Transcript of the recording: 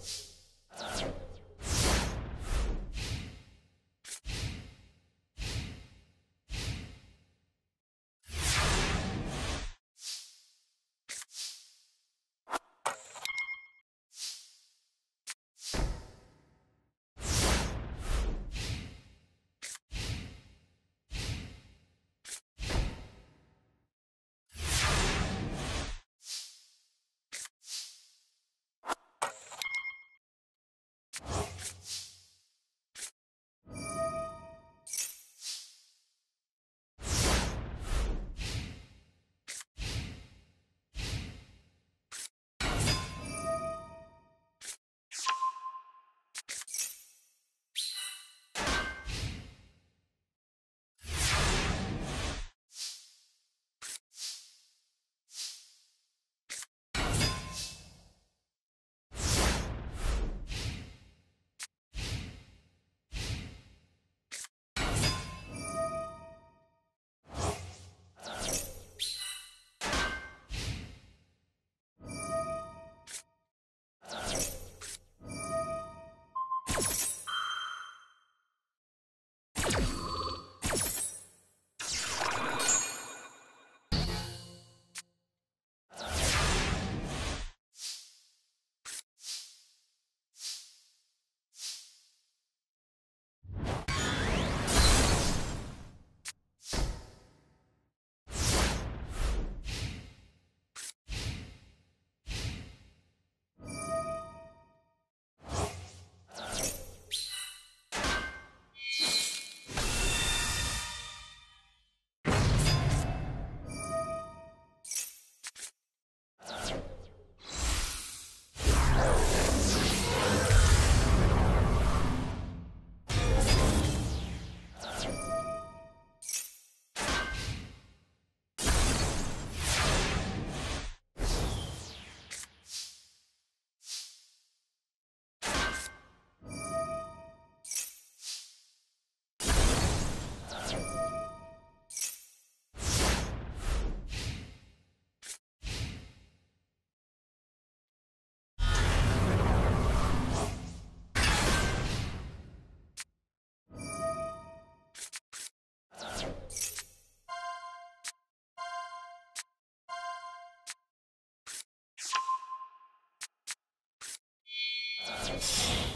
you Uh...